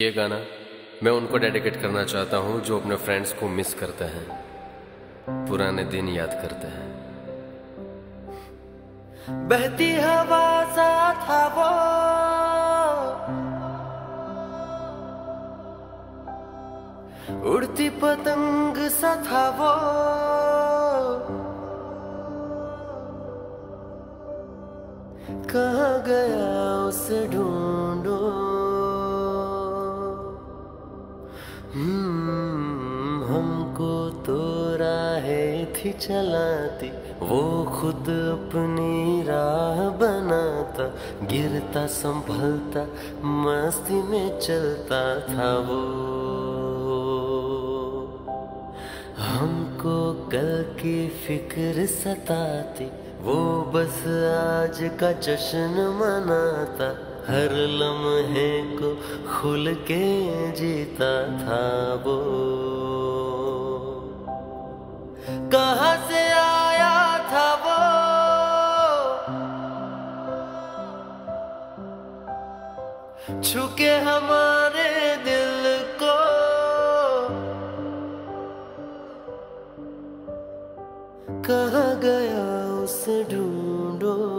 ये गाना मैं उनको डेडिकेट करना चाहता हूँ, जो अपने फ्रेंड्स को मिस करते हैं, पुराने दिन याद करते हैं। बहती हवा सा था वो उड़ती पतंग सा था वो कहा गया उसे ढूंढो हमको तो राहें थी चलाती, वो खुद अपनी राह बनाता, गिरता, संभलता, मस्ती में चलता था वो। हमको कल की फ़िक्र सताती, वो बस आज का जश्न मनाता, हर लम्हे को खुल के जीता था वो। कहाँ से आया था वो? छुके हमारे दिल को। कहा गया उसे ढूंढो?